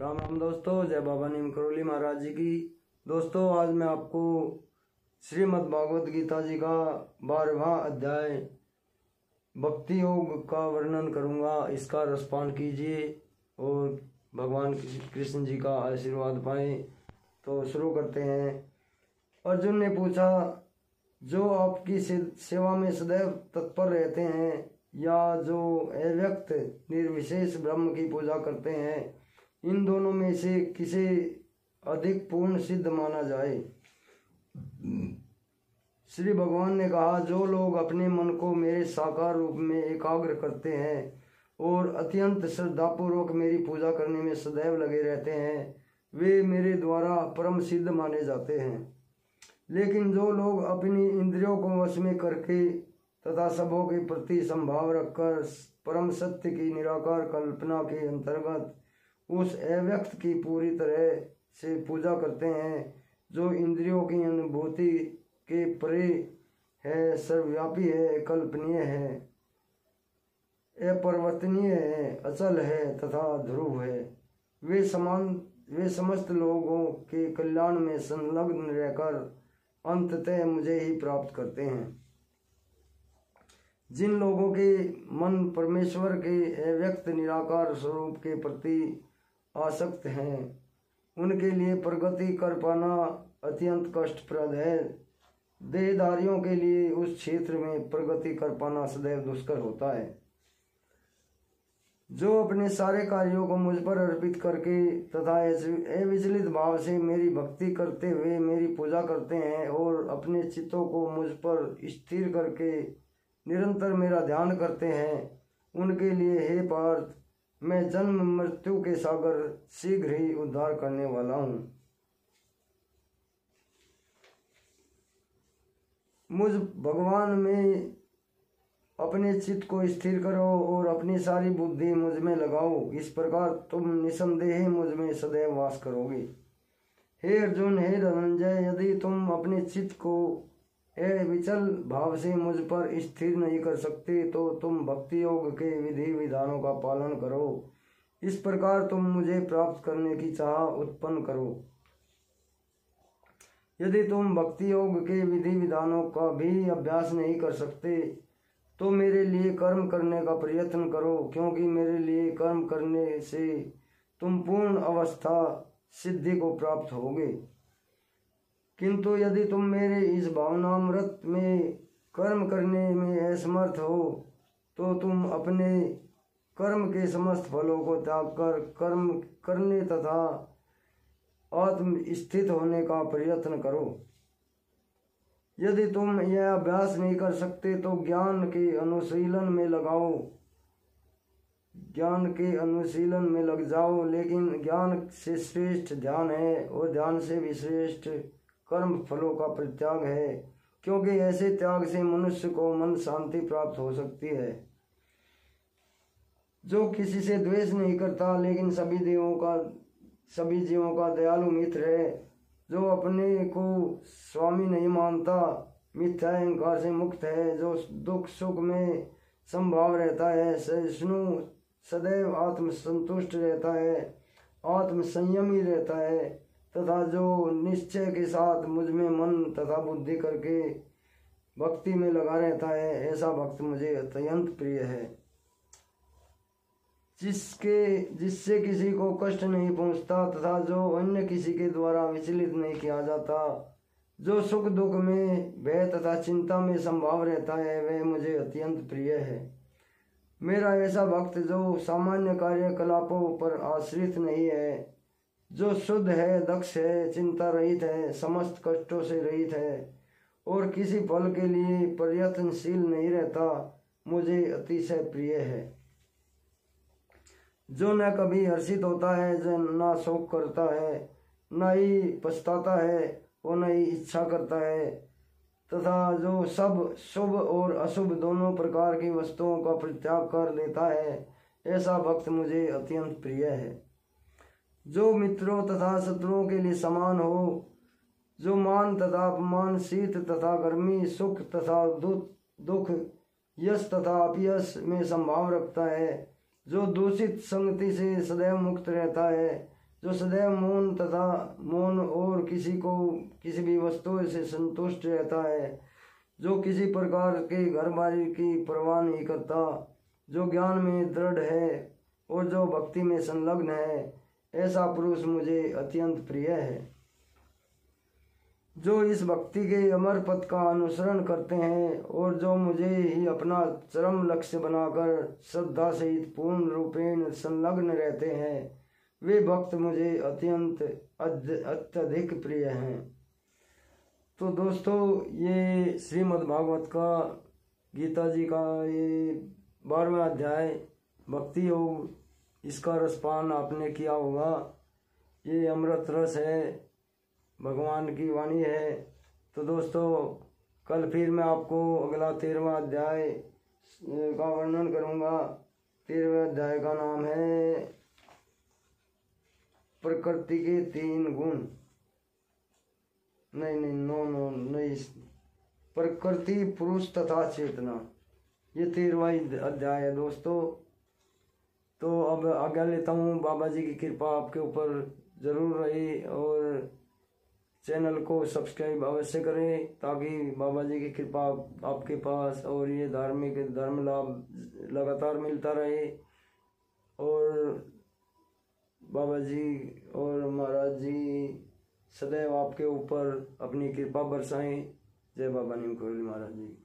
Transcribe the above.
राम राम दोस्तों, जय बाबा नीम करोली महाराज जी की। दोस्तों, आज मैं आपको श्रीमद् भागवत गीता जी का बारहवा अध्याय, भक्ति योग का वर्णन करूँगा। इसका रसपान कीजिए और भगवान कृष्ण जी का आशीर्वाद पाएँ। तो शुरू करते हैं। अर्जुन ने पूछा, जो आपकी सेवा में सदैव तत्पर रहते हैं या जो अव्यक्त, निर्विशेष ब्रह्म की पूजा करते हैं इन दोनों में से किसे अधिक पूर्ण सिद्ध माना जाए? श्री भगवान ने कहा, जो लोग अपने मन को मेरे साकार रूप में एकाग्र करते हैं और अत्यंत श्रद्धापूर्वक मेरी पूजा करने में सदैव लगे रहते हैं, वे मेरे द्वारा परम सिद्ध माने जाते हैं। लेकिन जो लोग अपनी इंद्रियों को वश में करके तथा सबों के प्रति संभाव रखकर परम सत्य की निराकार कल्पना के अंतर्गत उस अव्यक्त की पूरी तरह से पूजा करते हैं, जो इंद्रियों की अनुभूति के परे है, सर्वव्यापी है कल्पनीय है, अपरिवर्तनीय है, अचल है तथा ध्रुव है। वे समान, वे समस्त लोगों के कल्याण में संलग्न रहकर अंततः मुझे ही प्राप्त करते हैं। जिन लोगों के मन परमेश्वर के अव्यक्त निराकार स्वरूप के प्रति आसक्त हैं। उनके लिए प्रगति कर पाना अत्यंत कष्टप्रद है। देहधारियों के लिए उस क्षेत्र में प्रगति कर पाना सदैव दुष्कर होता है। जो अपने सारे कार्यों को मुझ पर अर्पित करके तथा अविचलित भाव से मेरी भक्ति करते हुए मेरी पूजा करते हैं और अपने चित्तों को मुझ पर स्थिर करके निरंतर मेरा ध्यान करते हैं, उनके लिए हे पार्थ मैं जन्म मृत्यु के सागर शीघ्र ही उद्धार करने वाला हूँ। मुझ भगवान में अपने चित्त को स्थिर करो और अपनी सारी बुद्धि मुझमें लगाओ। इस प्रकार तुम निसंदेह मुझमें सदैव वास करोगे। हे अर्जुन, हे धनंजय, यदि तुम अपने चित्त को विचल भाव से मुझ पर स्थिर नहीं कर सकते तो तुम भक्ति योग के विधि विधानों का पालन करो। इस प्रकार तुम मुझे प्राप्त करने की चाह उत्पन्न करो। यदि तुम भक्ति योग के विधि विधानों का भी अभ्यास नहीं कर सकते तो मेरे लिए कर्म करने का प्रयत्न करो, क्योंकि मेरे लिए कर्म करने से तुम पूर्ण अवस्था सिद्धि को प्राप्त होगे। किंतु यदि तुम मेरे इस भावनामृत में कर्म करने में असमर्थ हो तो तुम अपने कर्म के समस्त फलों को त्याग कर कर्म करने तथा आत्म स्थित होने का प्रयत्न करो। यदि तुम यह अभ्यास नहीं कर सकते तो ज्ञान के अनुशीलन में लगाओ। ज्ञान के अनुशीलन में लग जाओ, लेकिन ज्ञान से श्रेष्ठ ध्यान है, और ध्यान से भी श्रेष्ठ कर्म फलों का परित्याग है, क्योंकि ऐसे त्याग से मनुष्य को मन शांति प्राप्त हो सकती है। जो किसी से द्वेष नहीं करता, लेकिन सभी देवों का, सभी जीवों का दयालु मित्र है, जो अपने को स्वामी नहीं मानता, मिथ्या अहंकार से मुक्त है, जो दुख सुख में संभाव रहता है सहिष्णु सदैव आत्म संतुष्ट रहता है आत्म संयमी रहता है। तथा जो निश्चय के साथ मुझमें मन तथा बुद्धि करके भक्ति में लगा रहता है, ऐसा भक्त मुझे अत्यंत प्रिय है। जिसके, जिससे किसी को कष्ट नहीं पहुँचता तथा जो अन्य किसी के द्वारा विचलित नहीं किया जाता, जो सुख दुख में, भय तथा चिंता में संभाव रहता है, वह मुझे अत्यंत प्रिय है। मेरा ऐसा भक्त जो सामान्य कार्यकलापों पर आश्रित नहीं है जो शुद्ध है, दक्ष है, चिंता रहित है, समस्त कष्टों से रहित है, और किसी फल के लिए प्रयत्नशील नहीं रहता, मुझे अतिशय प्रिय है। जो न कभी हर्षित होता है, जो न शोक करता है, न ही पछताता है, वो न ही इच्छा करता है, तथा जो सब शुभ और अशुभ दोनों प्रकार की वस्तुओं का परित्याग कर देता है, ऐसा भक्त मुझे अत्यंत प्रिय है। जो मित्रों तथा शत्रुओं के लिए समान हो, जो मान तथा अपमान, शीत तथा गर्मी, सुख तथा दुख, यश तथा अपयश में संभाव रखता है, जो दूषित संगति से सदैव मुक्त रहता है, जो सदैव मौन तथा मौन और किसी को, किसी भी वस्तु से संतुष्ट रहता है, जो किसी प्रकार के घर बारी की परवाह नहीं करता, जो ज्ञान में दृढ़ है और जो भक्ति में संलग्न है ऐसा पुरुष मुझे अत्यंत प्रिय है। जो इस भक्ति के अमर पथ का अनुसरण करते हैं और जो मुझे ही अपना चरम लक्ष्य बनाकर श्रद्धा सहित पूर्ण रूपेण संलग्न रहते हैं, वे भक्त मुझे अत्यंत अत्यधिक प्रिय हैं। तो दोस्तों, ये श्रीमद् भागवत का गीता जी का ये बारहवा अध्याय, भक्ति योग इसका रसपान आपने किया होगा। ये अमृत रस है, भगवान की वाणी है। तो दोस्तों, कल फिर मैं आपको अगला तेरहवा अध्याय का वर्णन करूँगा। तेरहवें अध्याय का नाम है, प्रकृति के तीन गुण। नहीं नहीं नो नो नहीं प्रकृति, पुरुष तथा चेतना। ये तेरहवा अध्याय है दोस्तों। तो अब आज्ञा लेता हूँ बाबा जी की कृपा आपके ऊपर ज़रूर रहे और चैनल को सब्सक्राइब अवश्य करें ताकि बाबा जी की कृपा आपके पास और ये धार्मिक धर्म लाभ लगातार मिलता रहे। और बाबा जी और महाराज जी सदैव आपके ऊपर अपनी कृपा बरसाएँ। जय बाबा नीम महाराज जी।